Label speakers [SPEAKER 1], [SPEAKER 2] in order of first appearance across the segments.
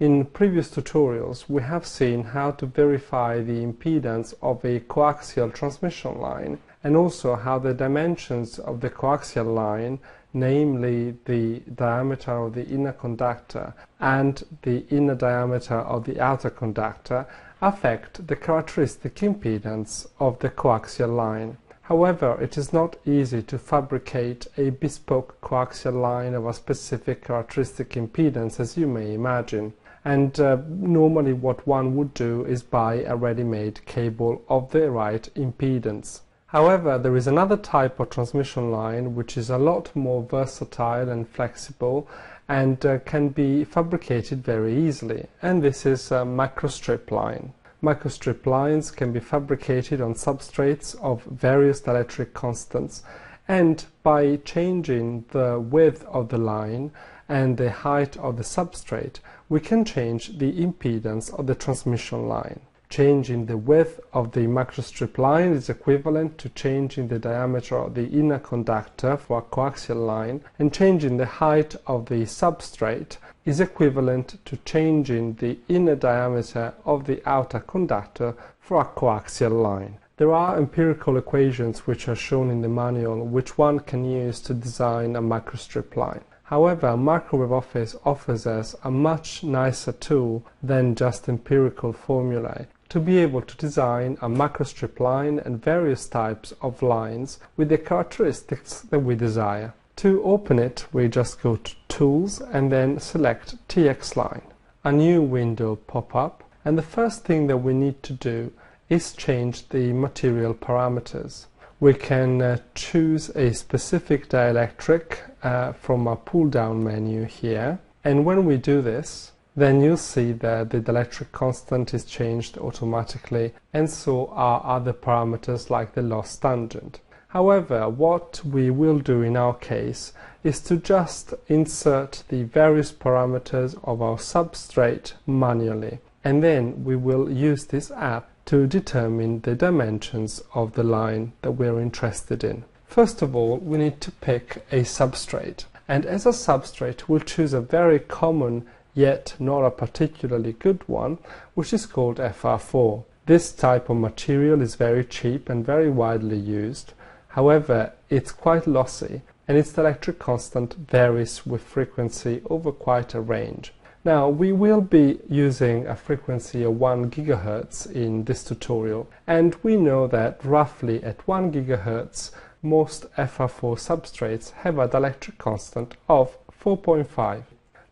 [SPEAKER 1] In previous tutorials we have seen how to verify the impedance of a coaxial transmission line and also how the dimensions of the coaxial line, namely the diameter of the inner conductor and the inner diameter of the outer conductor, affect the characteristic impedance of the coaxial line. However, it is not easy to fabricate a bespoke coaxial line of a specific characteristic impedance as you may imagine and uh, normally what one would do is buy a ready-made cable of the right impedance. However, there is another type of transmission line which is a lot more versatile and flexible and uh, can be fabricated very easily and this is a microstrip line. Microstrip lines can be fabricated on substrates of various dielectric constants and by changing the width of the line and the height of the substrate, we can change the impedance of the transmission line. Changing the width of the microstrip line is equivalent to changing the diameter of the inner conductor for a coaxial line, and changing the height of the substrate is equivalent to changing the inner diameter of the outer conductor for a coaxial line. There are empirical equations which are shown in the manual which one can use to design a microstrip line. However, Microwave Office offers us a much nicer tool than just empirical formulae to be able to design a microstrip line and various types of lines with the characteristics that we desire. To open it, we just go to Tools and then select TX Line. A new window pop up and the first thing that we need to do is change the material parameters we can uh, choose a specific dielectric uh, from a pull down menu here and when we do this then you'll see that the dielectric constant is changed automatically and so are other parameters like the loss tangent. However, what we will do in our case is to just insert the various parameters of our substrate manually and then we will use this app to determine the dimensions of the line that we're interested in. First of all, we need to pick a substrate. And as a substrate, we'll choose a very common yet not a particularly good one, which is called FR4. This type of material is very cheap and very widely used. However, it's quite lossy and its dielectric constant varies with frequency over quite a range. Now we will be using a frequency of 1 GHz in this tutorial and we know that roughly at 1 GHz most FR4 substrates have a dielectric constant of 4.5.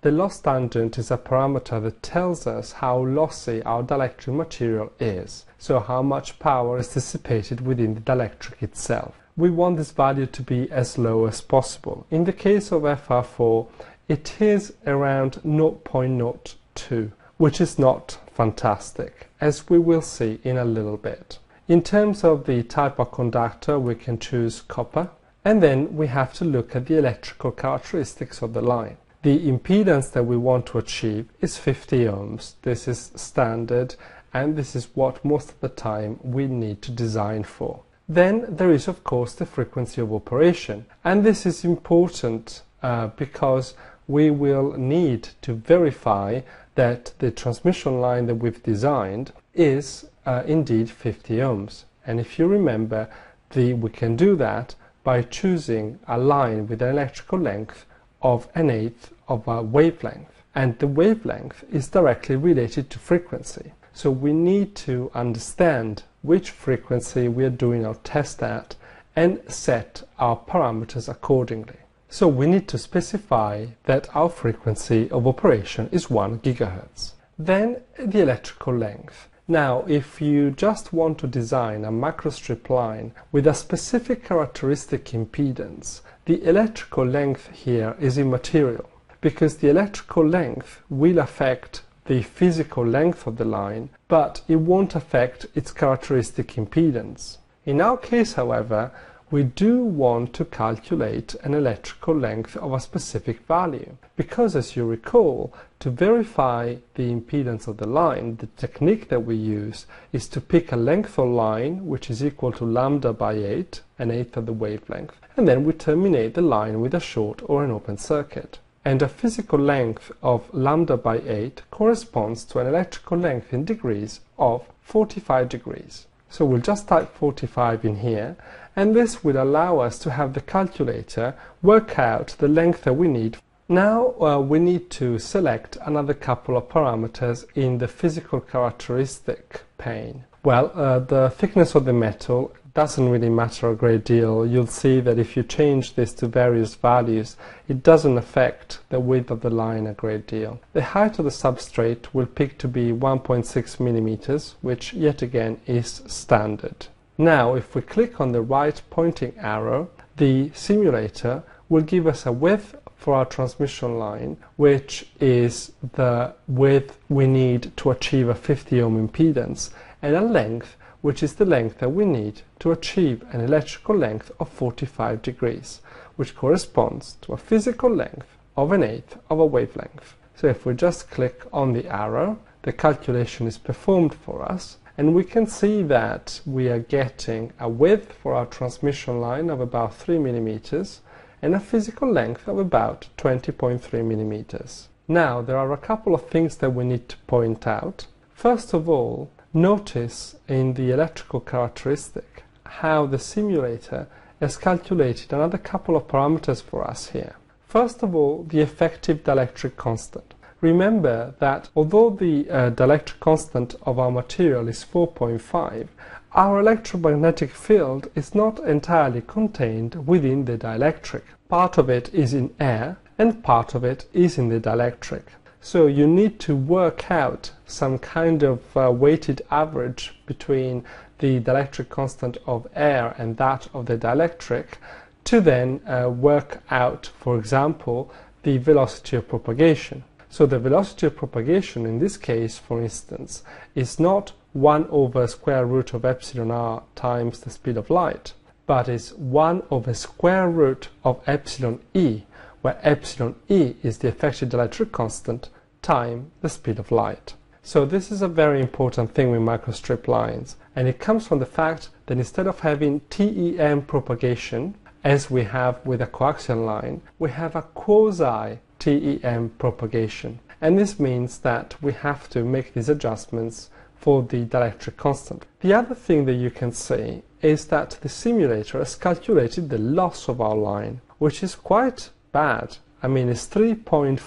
[SPEAKER 1] The loss tangent is a parameter that tells us how lossy our dielectric material is, so how much power is dissipated within the dielectric itself. We want this value to be as low as possible. In the case of FR4, it is around 0.02, which is not fantastic, as we will see in a little bit. In terms of the type of conductor, we can choose copper, and then we have to look at the electrical characteristics of the line. The impedance that we want to achieve is 50 ohms. This is standard, and this is what most of the time we need to design for. Then there is of course the frequency of operation, and this is important uh, because we will need to verify that the transmission line that we've designed is uh, indeed 50 ohms. And if you remember, the, we can do that by choosing a line with an electrical length of an eighth of a wavelength. And the wavelength is directly related to frequency. So we need to understand which frequency we are doing our test at and set our parameters accordingly. So we need to specify that our frequency of operation is 1 GHz. Then the electrical length. Now, if you just want to design a microstrip line with a specific characteristic impedance, the electrical length here is immaterial because the electrical length will affect the physical length of the line, but it won't affect its characteristic impedance. In our case, however, we do want to calculate an electrical length of a specific value because as you recall to verify the impedance of the line the technique that we use is to pick a length of line which is equal to lambda by 8 an eighth of the wavelength and then we terminate the line with a short or an open circuit and a physical length of lambda by 8 corresponds to an electrical length in degrees of 45 degrees. So we'll just type 45 in here and this will allow us to have the calculator work out the length that we need. Now uh, we need to select another couple of parameters in the physical characteristic pane. Well, uh, the thickness of the metal doesn't really matter a great deal. You'll see that if you change this to various values, it doesn't affect the width of the line a great deal. The height of the substrate will pick to be 1.6 millimeters, which yet again is standard. Now, if we click on the right pointing arrow, the simulator will give us a width for our transmission line, which is the width we need to achieve a 50 ohm impedance, and a length which is the length that we need to achieve an electrical length of 45 degrees, which corresponds to a physical length of an eighth of a wavelength. So if we just click on the arrow, the calculation is performed for us, and we can see that we are getting a width for our transmission line of about 3 millimeters and a physical length of about 20.3 millimeters. Now, there are a couple of things that we need to point out. First of all, Notice in the electrical characteristic how the simulator has calculated another couple of parameters for us here. First of all, the effective dielectric constant. Remember that although the uh, dielectric constant of our material is 4.5, our electromagnetic field is not entirely contained within the dielectric. Part of it is in air and part of it is in the dielectric. So you need to work out some kind of uh, weighted average between the dielectric constant of air and that of the dielectric to then uh, work out, for example, the velocity of propagation. So the velocity of propagation in this case, for instance, is not 1 over square root of epsilon r times the speed of light, but is 1 over square root of epsilon e, where epsilon e is the effective dielectric constant time the speed of light. So this is a very important thing with microstrip lines and it comes from the fact that instead of having TEM propagation as we have with a coaxial line, we have a quasi TEM propagation and this means that we have to make these adjustments for the dielectric constant. The other thing that you can see is that the simulator has calculated the loss of our line, which is quite bad. I mean, it's 3.4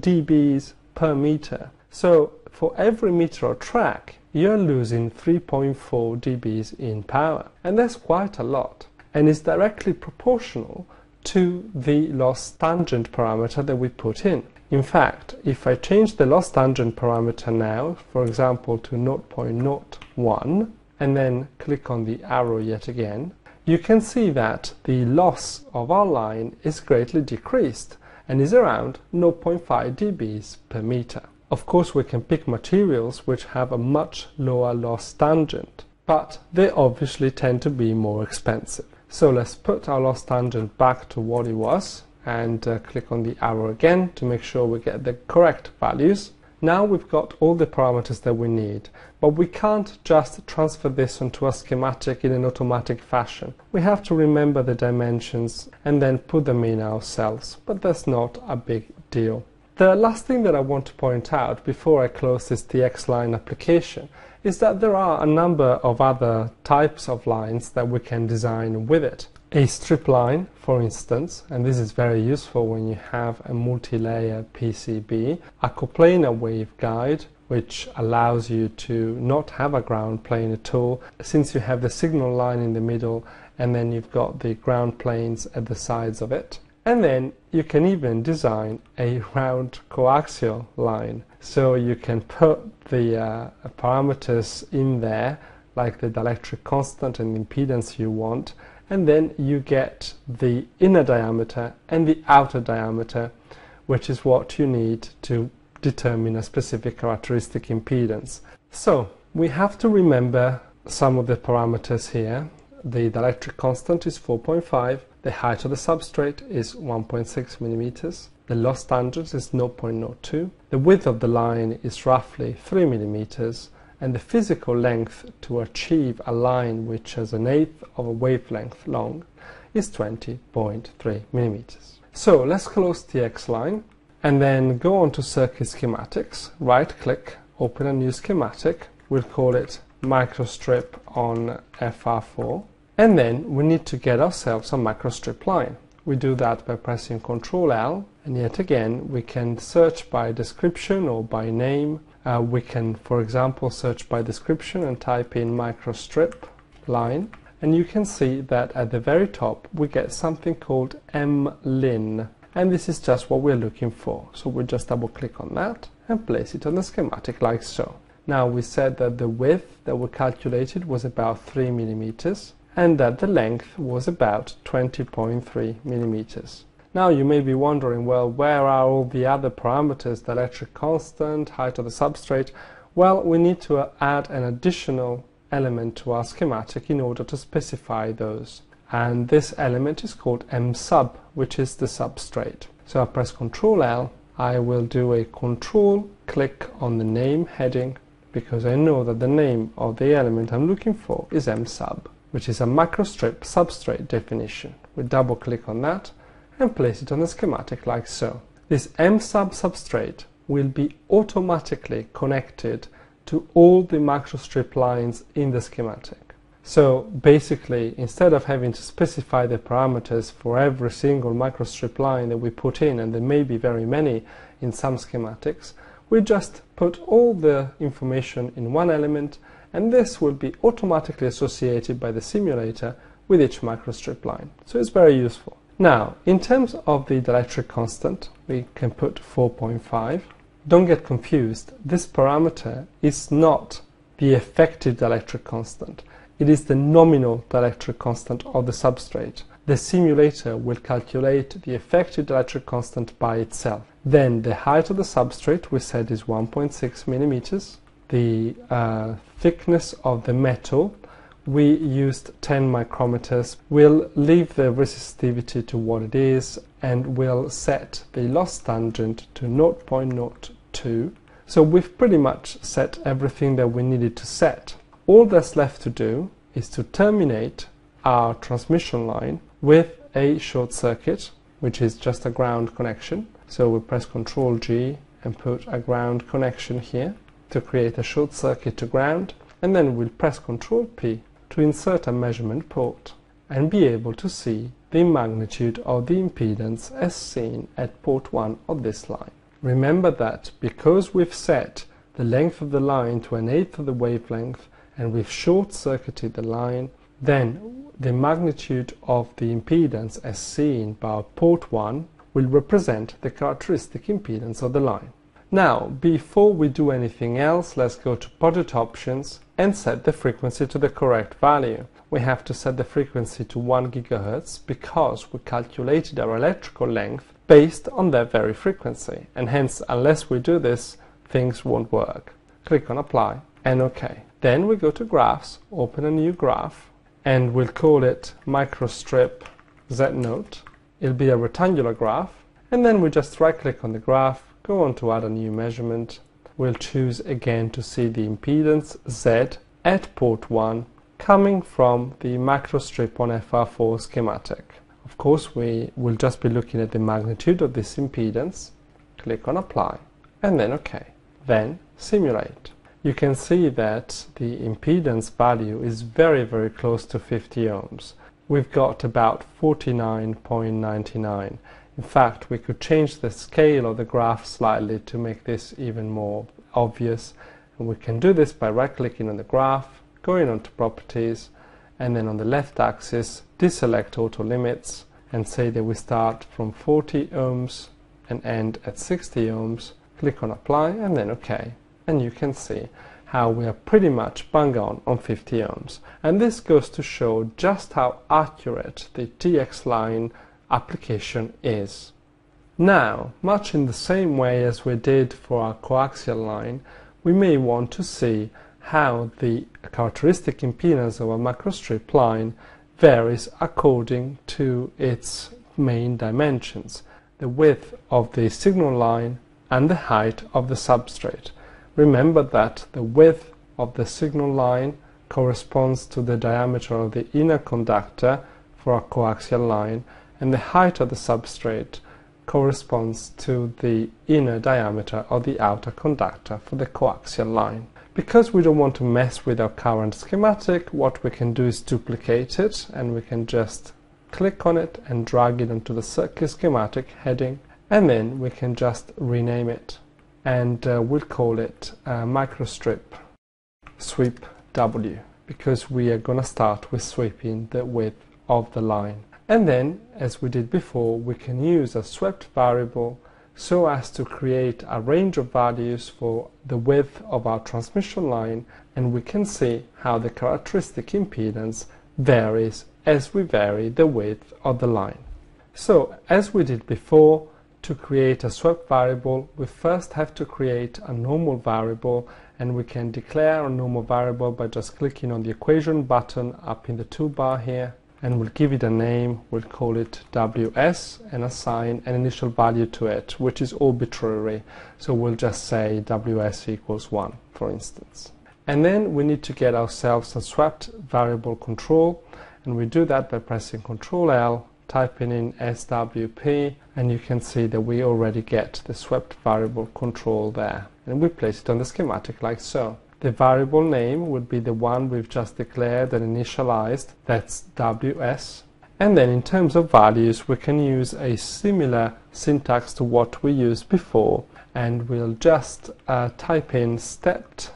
[SPEAKER 1] dBs per meter. So for every meter of track, you're losing 3.4 dBs in power. And that's quite a lot. And it's directly proportional to the loss tangent parameter that we put in. In fact, if I change the loss tangent parameter now, for example to 0.01, and then click on the arrow yet again, you can see that the loss of our line is greatly decreased and is around 0.5 dBs per meter. Of course we can pick materials which have a much lower loss tangent, but they obviously tend to be more expensive. So let's put our loss tangent back to what it was and uh, click on the arrow again to make sure we get the correct values. Now we've got all the parameters that we need, but we can't just transfer this onto a schematic in an automatic fashion. We have to remember the dimensions and then put them in ourselves, but that's not a big deal. The last thing that I want to point out before I close this TX line application is that there are a number of other types of lines that we can design with it a strip line, for instance, and this is very useful when you have a multi-layer PCB, a coplanar waveguide, which allows you to not have a ground plane at all, since you have the signal line in the middle and then you've got the ground planes at the sides of it. And then you can even design a round coaxial line. So you can put the uh, parameters in there, like the dielectric constant and impedance you want, and then you get the inner diameter and the outer diameter which is what you need to determine a specific characteristic impedance. So we have to remember some of the parameters here. The dielectric constant is 4.5, the height of the substrate is 1.6 millimeters, the loss tangent is 0.02, the width of the line is roughly 3 millimeters, and the physical length to achieve a line which has an eighth of a wavelength long is 20.3 millimeters. So let's close the X line and then go on to circuit schematics, right click, open a new schematic, we'll call it microstrip on FR4, and then we need to get ourselves a microstrip line. We do that by pressing Ctrl L, and yet again we can search by description or by name. Uh, we can, for example, search by description and type in microstrip line, and you can see that at the very top we get something called mlin and this is just what we're looking for. So we just double click on that and place it on the schematic like so. Now we said that the width that we calculated was about 3 millimeters and that the length was about 20.3 millimeters now you may be wondering well where are all the other parameters the dielectric constant height of the substrate well we need to add an additional element to our schematic in order to specify those. And this element is called M sub, which is the substrate. So I press Ctrl L, I will do a Control click on the name heading because I know that the name of the element I'm looking for is M sub, which is a microstrip substrate definition. We double click on that and place it on the schematic like so. This M sub substrate will be automatically connected to all the microstrip lines in the schematic. So basically, instead of having to specify the parameters for every single microstrip line that we put in, and there may be very many in some schematics, we just put all the information in one element, and this will be automatically associated by the simulator with each microstrip line. So it's very useful. Now, in terms of the dielectric constant, we can put 4.5 don't get confused, this parameter is not the effective dielectric constant. It is the nominal dielectric constant of the substrate. The simulator will calculate the effective dielectric constant by itself. Then the height of the substrate we said is 1.6 millimeters. The uh, thickness of the metal we used 10 micrometers. We'll leave the resistivity to what it is and we'll set the loss tangent to 0.02 So we've pretty much set everything that we needed to set. All that's left to do is to terminate our transmission line with a short circuit, which is just a ground connection. So we press Ctrl G and put a ground connection here to create a short circuit to ground, and then we'll press Ctrl P to insert a measurement port and be able to see the magnitude of the impedance as seen at port 1 of this line. Remember that because we've set the length of the line to an eighth of the wavelength and we've short-circuited the line, then the magnitude of the impedance as seen by port 1 will represent the characteristic impedance of the line. Now, before we do anything else, let's go to project options and set the frequency to the correct value. We have to set the frequency to 1 GHz because we calculated our electrical length based on that very frequency. And hence, unless we do this, things won't work. Click on Apply and OK. Then we go to Graphs, open a new graph, and we'll call it Microstrip Z0. It'll be a rectangular graph, and then we just right-click on the graph, go on to add a new measurement. We'll choose again to see the impedance Z at port 1 coming from the Microstrip on FR4 schematic. Of course, we will just be looking at the magnitude of this impedance. Click on Apply and then OK. Then Simulate. You can see that the impedance value is very, very close to 50 ohms. We've got about 49.99. In fact, we could change the scale of the graph slightly to make this even more obvious. And we can do this by right-clicking on the graph, going on to Properties, and then on the left axis deselect auto limits and say that we start from 40 ohms and end at 60 ohms. Click on apply and then OK. And you can see how we are pretty much bang on on 50 ohms. And this goes to show just how accurate the TX line application is. Now, much in the same way as we did for our coaxial line, we may want to see how the characteristic impedance of a microstrip line varies according to its main dimensions, the width of the signal line and the height of the substrate. Remember that the width of the signal line corresponds to the diameter of the inner conductor for a coaxial line and the height of the substrate corresponds to the inner diameter of the outer conductor for the coaxial line. Because we don't want to mess with our current schematic, what we can do is duplicate it and we can just click on it and drag it onto the circuit schematic heading and then we can just rename it and uh, we'll call it uh, microstrip sweep W because we are going to start with sweeping the width of the line. And then, as we did before, we can use a swept variable so as to create a range of values for the width of our transmission line and we can see how the characteristic impedance varies as we vary the width of the line. So, as we did before, to create a swept variable, we first have to create a normal variable and we can declare a normal variable by just clicking on the equation button up in the toolbar here and we'll give it a name, we'll call it ws and assign an initial value to it, which is arbitrary. So we'll just say ws equals 1, for instance. And then we need to get ourselves a swept variable control, and we do that by pressing Ctrl L, typing in swp, and you can see that we already get the swept variable control there. And we place it on the schematic like so. The variable name would be the one we've just declared and initialized, that's ws. And then in terms of values, we can use a similar syntax to what we used before, and we'll just uh, type in stepped,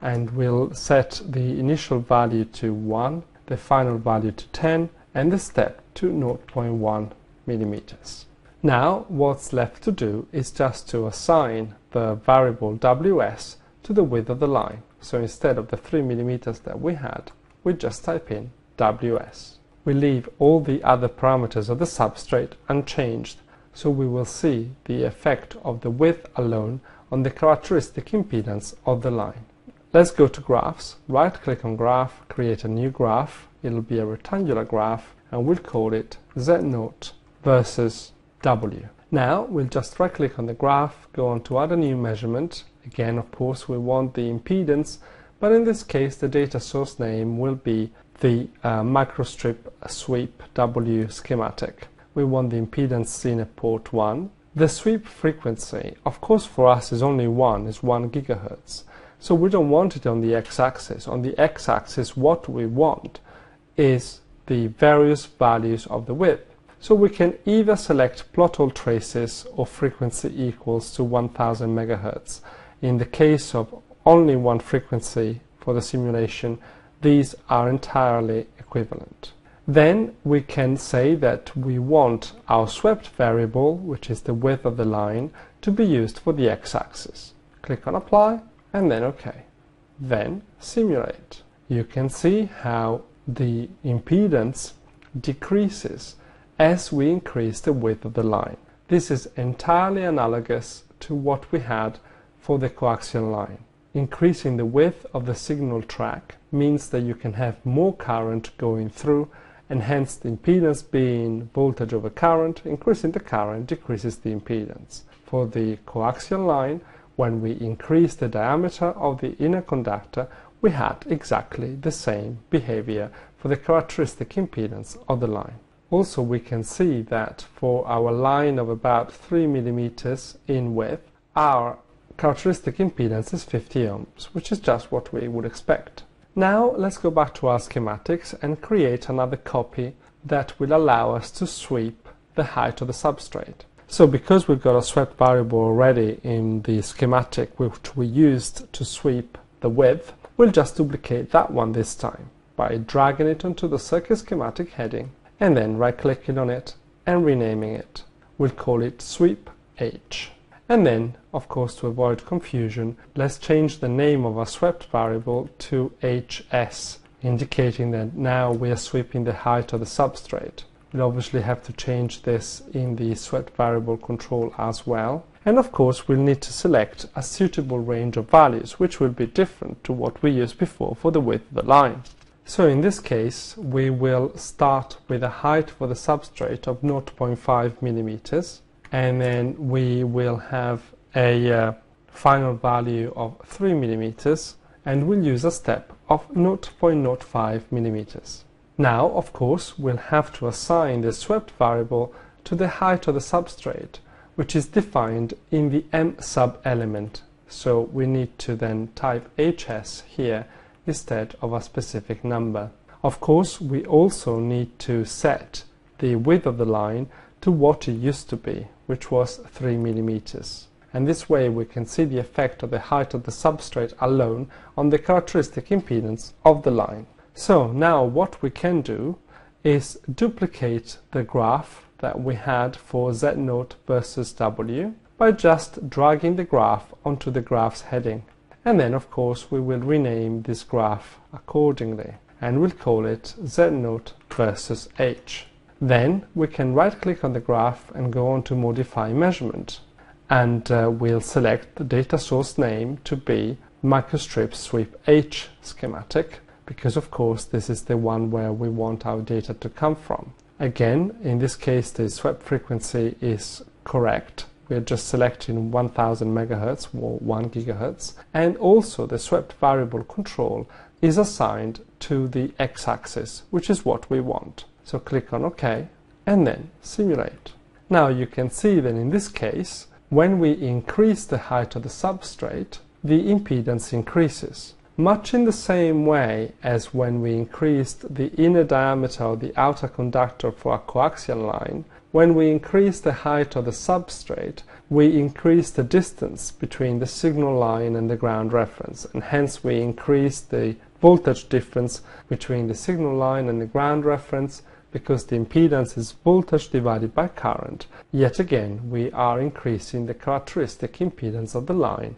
[SPEAKER 1] and we'll set the initial value to 1, the final value to 10, and the step to 0.1 millimeters. Now, what's left to do is just to assign the variable ws to the width of the line. So instead of the 3 millimeters that we had, we just type in WS. We leave all the other parameters of the substrate unchanged, so we will see the effect of the width alone on the characteristic impedance of the line. Let's go to graphs, right click on graph, create a new graph, it'll be a rectangular graph, and we'll call it Z0 versus W. Now we'll just right click on the graph, go on to add a new measurement, Again, of course, we want the impedance, but in this case, the data source name will be the uh, microstrip sweep W schematic. We want the impedance seen at port 1. The sweep frequency, of course, for us is only 1, is 1 gigahertz. So we don't want it on the x-axis. On the x-axis, what we want is the various values of the width. So we can either select plot all traces or frequency equals to 1000 megahertz. In the case of only one frequency for the simulation, these are entirely equivalent. Then we can say that we want our swept variable, which is the width of the line, to be used for the x-axis. Click on apply and then OK. Then simulate. You can see how the impedance decreases as we increase the width of the line. This is entirely analogous to what we had for the coaxial line. Increasing the width of the signal track means that you can have more current going through and hence the impedance being voltage over current, increasing the current decreases the impedance. For the coaxial line, when we increase the diameter of the inner conductor, we had exactly the same behavior for the characteristic impedance of the line. Also, we can see that for our line of about 3 millimeters in width, our characteristic impedance is 50 ohms, which is just what we would expect. Now let's go back to our schematics and create another copy that will allow us to sweep the height of the substrate. So because we've got a swept variable already in the schematic which we used to sweep the width, we'll just duplicate that one this time by dragging it onto the circuit schematic heading and then right clicking on it and renaming it. We'll call it sweep H. And then, of course, to avoid confusion, let's change the name of our swept variable to hs, indicating that now we are sweeping the height of the substrate. We'll obviously have to change this in the swept variable control as well. And of course, we'll need to select a suitable range of values, which will be different to what we used before for the width of the line. So in this case, we will start with a height for the substrate of 0.5 millimeters and then we will have a uh, final value of 3 millimeters and we'll use a step of 0.05 millimeters. Now, of course, we'll have to assign the swept variable to the height of the substrate, which is defined in the M sub element. So we need to then type HS here instead of a specific number. Of course, we also need to set the width of the line to what it used to be, which was 3 millimeters. And this way we can see the effect of the height of the substrate alone on the characteristic impedance of the line. So now what we can do is duplicate the graph that we had for Z0 versus W by just dragging the graph onto the graph's heading. And then of course we will rename this graph accordingly and we'll call it Z0 versus H. Then we can right click on the graph and go on to modify measurement and uh, we'll select the data source name to be microstrip sweep H schematic because of course this is the one where we want our data to come from. Again, in this case the swept frequency is correct. We're just selecting 1000 megahertz or 1 gigahertz and also the swept variable control is assigned to the x-axis which is what we want. So click on OK and then simulate. Now you can see that in this case when we increase the height of the substrate, the impedance increases. Much in the same way as when we increased the inner diameter of the outer conductor for a coaxial line, when we increase the height of the substrate, we increase the distance between the signal line and the ground reference, and hence we increase the voltage difference between the signal line and the ground reference, because the impedance is voltage divided by current, yet again we are increasing the characteristic impedance of the line